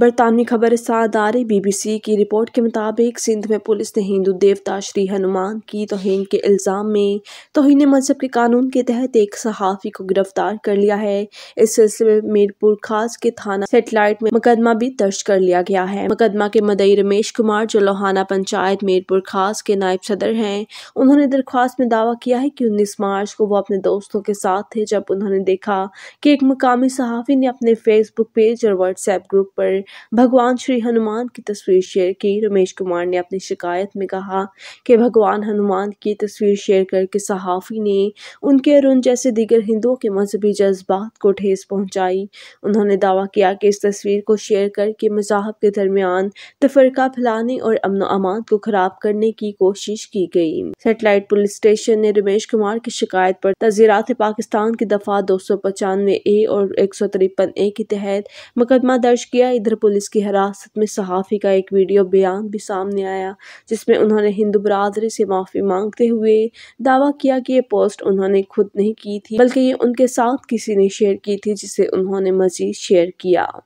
बरतानवी खबर रही बीबीसी की रिपोर्ट के मुताबिक सिंध में पुलिस ने हिंदू देवता श्री हनुमान की तोहन के इल्ज़ाम में तोहिन मज़हब के कानून के तहत एक सहाफ़ी को गिरफ़्तार कर लिया है। इस सिलसिले में मीरपुर खास के थाना सेटेलाइट में मुकदमा भी दर्ज कर लिया गया है। मुकदमा के मदई रमेश कुमार जो लोहाना पंचायत मीरपुर खास के नायब सदर हैं, उन्होंने दरख्वास्त में दावा किया है कि उन्नीस मार्च को वो अपने दोस्तों के साथ थे जब उन्होंने देखा कि एक मकामी सहाफ़ी ने अपने फेसबुक पेज और व्हाट्सएप ग्रुप पर भगवान श्री हनुमान की तस्वीर शेयर की। रमेश कुमार ने अपनी शिकायत में कहा कि भगवान हनुमान की तस्वीर शेयर करके सहाफ़ी ने उनके अरुण जैसे दीगर हिंदुओं के मजहबी जज्बात को ठेस पहुंचाई। उन्होंने दावा किया कि इस तस्वीर को शेयर करके मजाहब के दरमियान तफरका फैलाने और अमन अमान को खराब करने की कोशिश की गई। सेटेलाइट पुलिस स्टेशन ने रमेश कुमार की शिकायत पर तजीरात पाकिस्तान की दफ़ा दो सौ पचानवे ए और एक सौ तिरपन ए के तहत मुकदमा दर्ज किया। इधर पुलिस की हिरासत में सहाफ़ी का एक वीडियो बयान भी सामने आया, जिसमें उन्होंने हिंदू बरदरी से माफ़ी मांगते हुए दावा किया कि ये पोस्ट उन्होंने खुद नहीं की थी, बल्कि ये उनके साथ किसी ने शेयर की थी, जिसे उन्होंने मजीद शेयर किया।